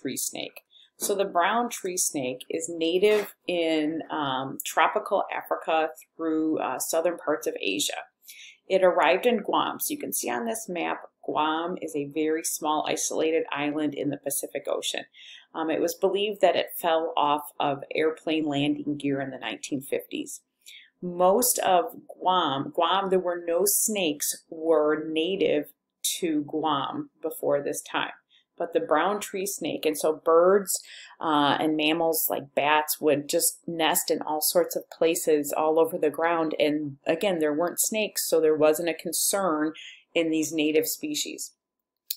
tree snake. So the brown tree snake is native in um, tropical Africa through uh, southern parts of Asia. It arrived in Guam. So you can see on this map, Guam is a very small isolated island in the Pacific Ocean. Um, it was believed that it fell off of airplane landing gear in the 1950s. Most of Guam, Guam, there were no snakes, were native to Guam before this time but the brown tree snake. And so birds uh, and mammals like bats would just nest in all sorts of places all over the ground. And again, there weren't snakes, so there wasn't a concern in these native species.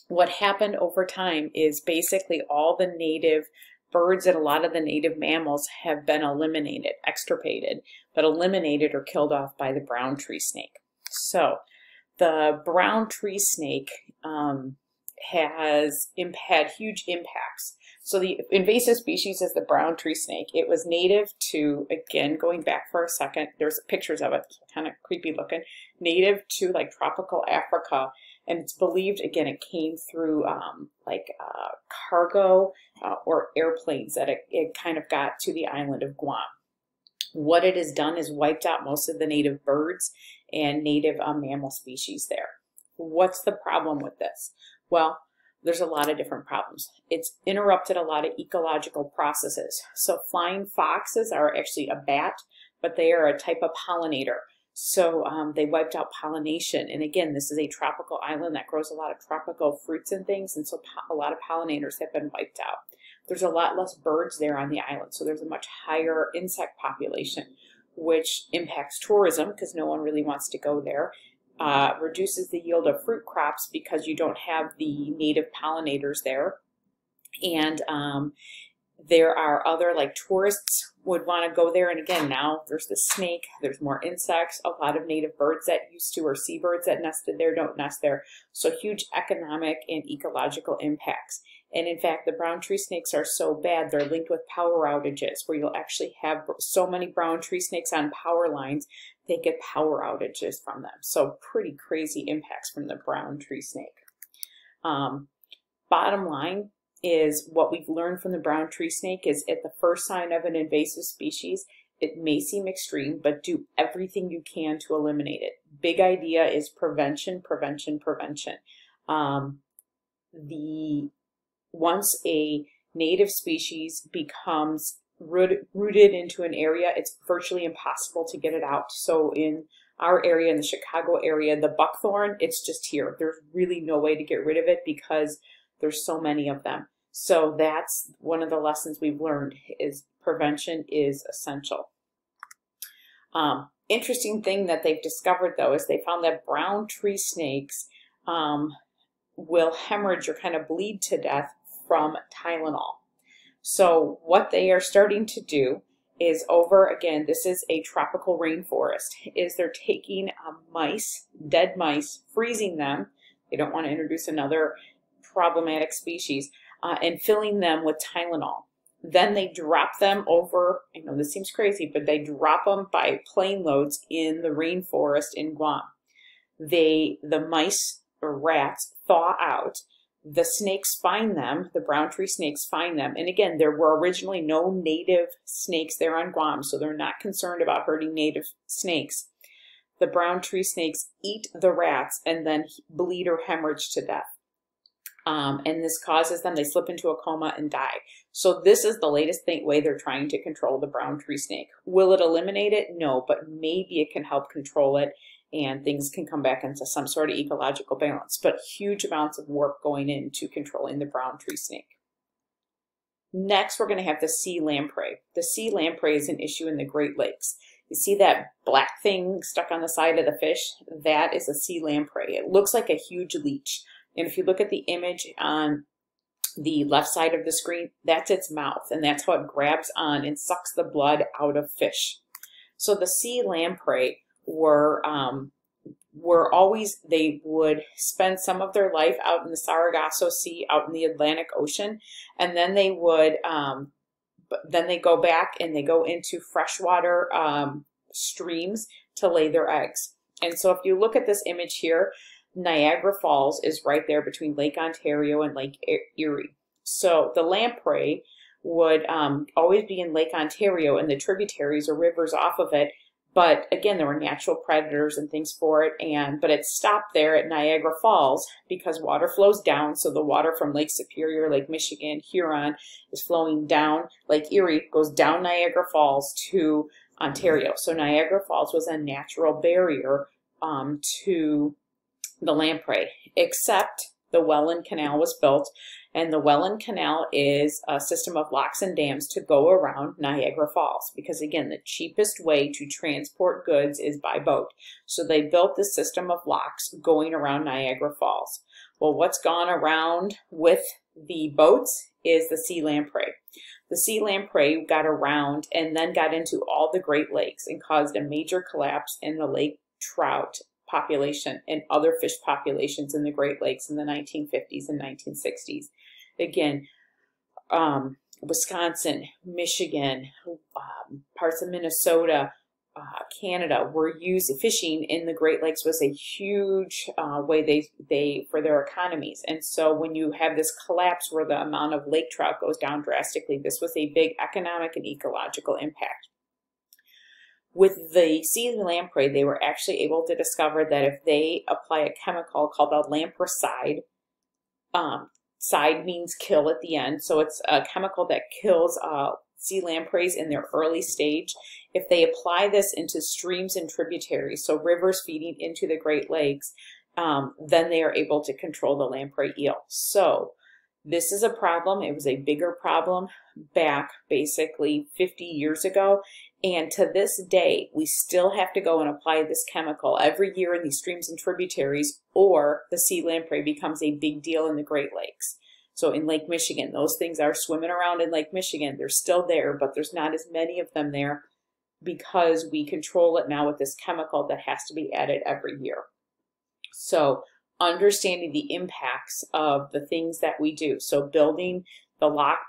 What happened over time is basically all the native birds and a lot of the native mammals have been eliminated, extirpated, but eliminated or killed off by the brown tree snake. So the brown tree snake um, has had huge impacts. So the invasive species is the brown tree snake. It was native to, again, going back for a second, there's pictures of it, kind of creepy looking, native to like tropical Africa. And it's believed, again, it came through um, like uh, cargo uh, or airplanes that it, it kind of got to the island of Guam. What it has done is wiped out most of the native birds and native uh, mammal species there. What's the problem with this? Well, there's a lot of different problems. It's interrupted a lot of ecological processes. So flying foxes are actually a bat, but they are a type of pollinator. So um, they wiped out pollination. And again, this is a tropical island that grows a lot of tropical fruits and things. And so a lot of pollinators have been wiped out. There's a lot less birds there on the island. So there's a much higher insect population, which impacts tourism because no one really wants to go there uh, reduces the yield of fruit crops because you don't have the native pollinators there. And um, there are other, like tourists would want to go there. And again, now there's the snake, there's more insects, a lot of native birds that used to, or seabirds that nested there don't nest there. So huge economic and ecological impacts. And in fact, the brown tree snakes are so bad, they're linked with power outages where you'll actually have so many brown tree snakes on power lines, they get power outages from them. So pretty crazy impacts from the brown tree snake. Um, bottom line is what we've learned from the brown tree snake is at the first sign of an invasive species, it may seem extreme, but do everything you can to eliminate it. Big idea is prevention, prevention, prevention. Um, the once a native species becomes root, rooted into an area, it's virtually impossible to get it out. So in our area, in the Chicago area, the buckthorn, it's just here. There's really no way to get rid of it because there's so many of them. So that's one of the lessons we've learned is prevention is essential. Um, interesting thing that they've discovered though is they found that brown tree snakes um, will hemorrhage or kind of bleed to death from Tylenol. So what they are starting to do is over again, this is a tropical rainforest, is they're taking uh, mice, dead mice, freezing them. They don't want to introduce another problematic species uh, and filling them with Tylenol. Then they drop them over, I know this seems crazy, but they drop them by plane loads in the rainforest in Guam. They, the mice or rats thaw out the snakes find them, the brown tree snakes find them. And again, there were originally no native snakes there on Guam, so they're not concerned about hurting native snakes. The brown tree snakes eat the rats and then bleed or hemorrhage to death. Um, and this causes them, they slip into a coma and die. So this is the latest thing, way they're trying to control the brown tree snake. Will it eliminate it? No, but maybe it can help control it and things can come back into some sort of ecological balance. But huge amounts of work going into controlling the brown tree snake. Next, we're going to have the sea lamprey. The sea lamprey is an issue in the Great Lakes. You see that black thing stuck on the side of the fish? That is a sea lamprey. It looks like a huge leech. And if you look at the image on the left side of the screen, that's its mouth. And that's how it grabs on and sucks the blood out of fish. So the sea lamprey were um, were always they would spend some of their life out in the Sargasso Sea, out in the Atlantic Ocean, and then they would um, then they go back and they go into freshwater um, streams to lay their eggs. And so if you look at this image here, Niagara Falls is right there between Lake Ontario and Lake Erie. So the lamprey would um, always be in Lake Ontario and the tributaries or rivers off of it. But again, there were natural predators and things for it, and but it stopped there at Niagara Falls because water flows down. So the water from Lake Superior, Lake Michigan, Huron is flowing down. Lake Erie goes down Niagara Falls to Ontario. So Niagara Falls was a natural barrier um, to the lamprey, except the Welland Canal was built and the Welland Canal is a system of locks and dams to go around Niagara Falls because, again, the cheapest way to transport goods is by boat. So they built this system of locks going around Niagara Falls. Well, what's gone around with the boats is the sea lamprey. The sea lamprey got around and then got into all the Great Lakes and caused a major collapse in the lake trout population and other fish populations in the Great Lakes in the 1950s and 1960s. Again, um, Wisconsin, Michigan, um, parts of Minnesota, uh, Canada were used fishing in the Great Lakes was a huge uh, way they they for their economies. And so when you have this collapse where the amount of lake trout goes down drastically, this was a big economic and ecological impact. With the sea lamprey, they were actually able to discover that if they apply a chemical called a lampricide, um, side means kill at the end, so it's a chemical that kills uh, sea lampreys in their early stage. If they apply this into streams and tributaries, so rivers feeding into the Great Lakes, um, then they are able to control the lamprey eel. So this is a problem. It was a bigger problem back basically 50 years ago. And to this day, we still have to go and apply this chemical every year in these streams and tributaries, or the sea lamprey becomes a big deal in the Great Lakes. So in Lake Michigan, those things are swimming around in Lake Michigan. They're still there, but there's not as many of them there because we control it now with this chemical that has to be added every year. So understanding the impacts of the things that we do. So building the lock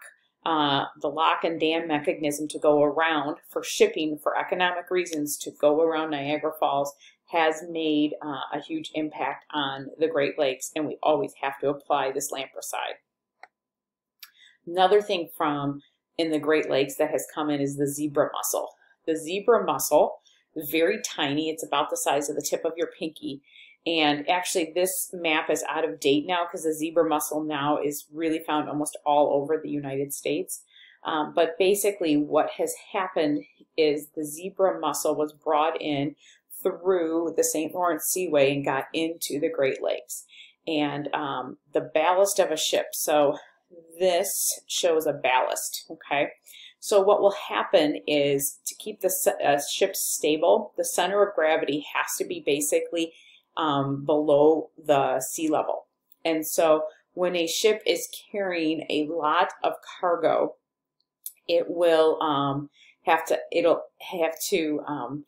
uh, the lock and dam mechanism to go around for shipping for economic reasons to go around Niagara Falls has made uh, a huge impact on the Great Lakes, and we always have to apply this lampricide. Another thing from in the Great Lakes that has come in is the zebra mussel. The zebra mussel, very tiny, it's about the size of the tip of your pinky, and actually, this map is out of date now because the zebra mussel now is really found almost all over the United States. Um, but basically, what has happened is the zebra mussel was brought in through the St. Lawrence Seaway and got into the Great Lakes. And um, the ballast of a ship. So this shows a ballast, okay? So what will happen is to keep the uh, ship stable, the center of gravity has to be basically um, below the sea level. And so when a ship is carrying a lot of cargo, it will um, have to it'll have to um,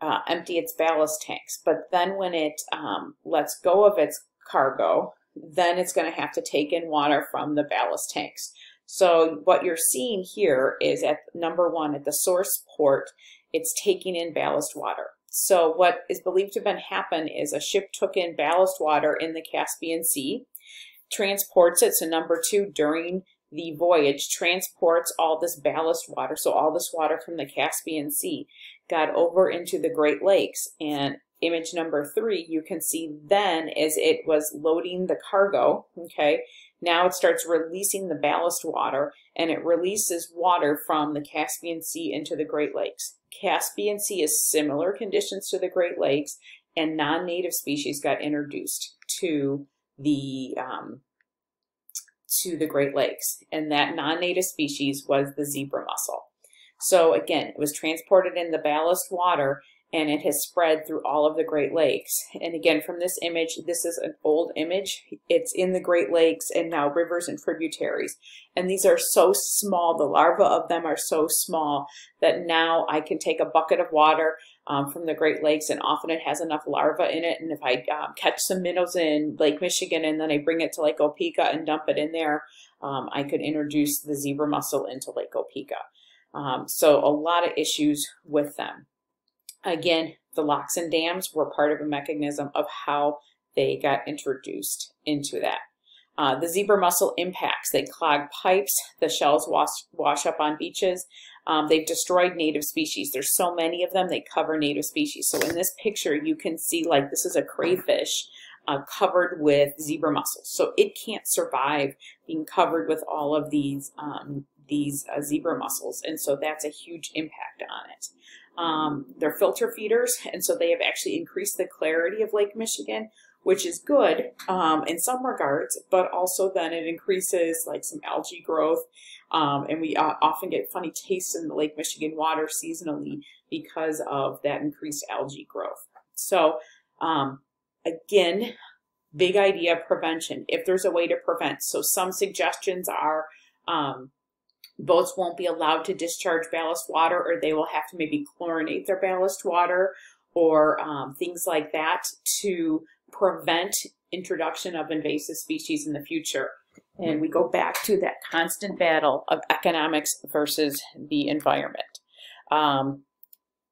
uh, empty its ballast tanks. But then when it um, lets go of its cargo, then it's going to have to take in water from the ballast tanks. So what you're seeing here is at number one, at the source port, it's taking in ballast water. So what is believed to have been happen is a ship took in ballast water in the Caspian Sea, transports it. So number two, during the voyage, transports all this ballast water, so all this water from the Caspian Sea, got over into the Great Lakes. And image number three, you can see then as it was loading the cargo, okay, now it starts releasing the ballast water and it releases water from the Caspian Sea into the Great Lakes. Caspian Sea is similar conditions to the Great Lakes, and non-native species got introduced to the um, to the Great Lakes, and that non-native species was the zebra mussel. So again, it was transported in the ballast water and it has spread through all of the Great Lakes. And again, from this image, this is an old image. It's in the Great Lakes and now rivers and tributaries. And these are so small, the larvae of them are so small that now I can take a bucket of water um, from the Great Lakes and often it has enough larvae in it. And if I um, catch some minnows in Lake Michigan and then I bring it to Lake Opeka and dump it in there, um, I could introduce the zebra mussel into Lake Opeka. Um, so a lot of issues with them. Again, the locks and dams were part of a mechanism of how they got introduced into that. Uh, the zebra mussel impacts, they clog pipes, the shells wash, wash up on beaches. Um, they've destroyed native species. There's so many of them, they cover native species. So in this picture, you can see like this is a crayfish uh, covered with zebra mussels. So it can't survive being covered with all of these, um, these uh, zebra mussels. And so that's a huge impact on it. Um, they're filter feeders, and so they have actually increased the clarity of Lake Michigan, which is good um, in some regards, but also then it increases like some algae growth. Um, and we uh, often get funny tastes in the Lake Michigan water seasonally because of that increased algae growth. So um, again, big idea prevention, if there's a way to prevent. So some suggestions are um, boats won't be allowed to discharge ballast water or they will have to maybe chlorinate their ballast water or um, things like that to prevent introduction of invasive species in the future. And we go back to that constant battle of economics versus the environment. Um,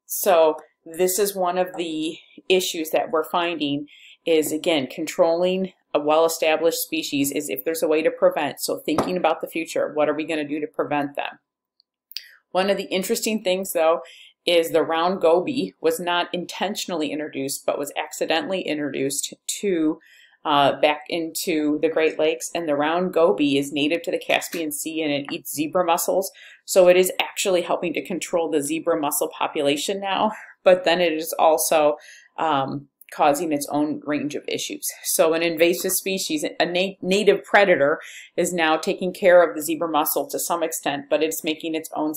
so this is one of the issues that we're finding is, again, controlling a well-established species is if there's a way to prevent. So thinking about the future, what are we going to do to prevent them? One of the interesting things, though, is the round goby was not intentionally introduced, but was accidentally introduced to uh, back into the Great Lakes. And the round goby is native to the Caspian Sea and it eats zebra mussels. So it is actually helping to control the zebra mussel population now. But then it is also um, causing its own range of issues. So an invasive species, a na native predator, is now taking care of the zebra mussel to some extent, but it's making its own